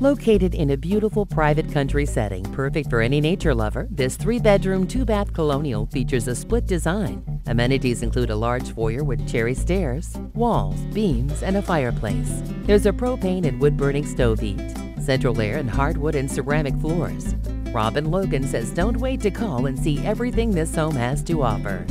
Located in a beautiful private country setting, perfect for any nature lover, this three bedroom, two bath colonial features a split design. Amenities include a large foyer with cherry stairs, walls, beams, and a fireplace. There's a propane and wood burning stove heat, central air, and hardwood and ceramic floors. Robin Logan says don't wait to call and see everything this home has to offer.